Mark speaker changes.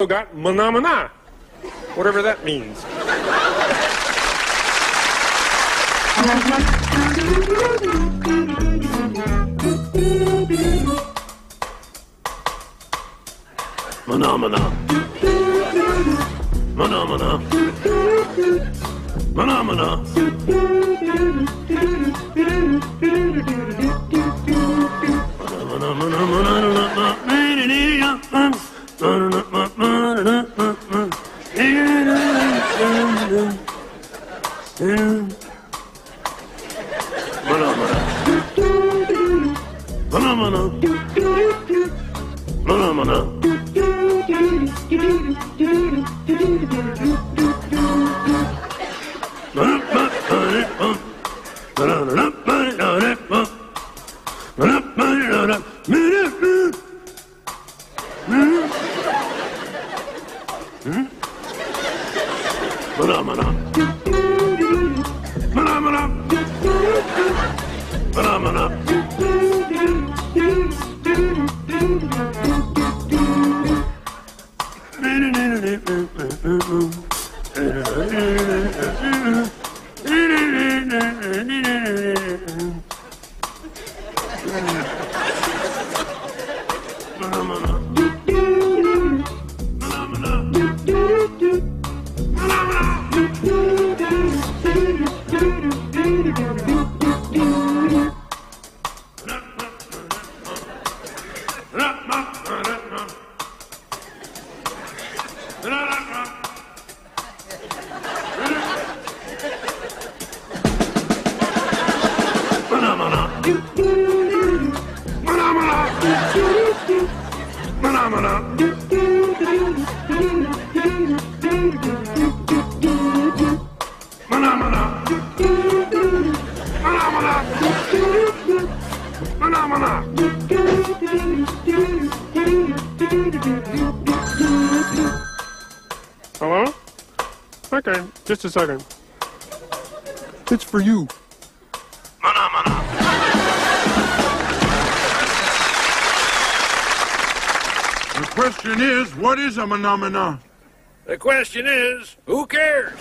Speaker 1: got manamana, whatever that means.
Speaker 2: Manamana, manamana, manamana. mana. Bana bana. Bana bana. Bana bana. Bana bana. まあ
Speaker 1: まあまあ Phenomena. Okay, just a second. It's for you.
Speaker 2: Phenomena.
Speaker 3: The question is, what is a phenomena?
Speaker 2: The question is, who cares?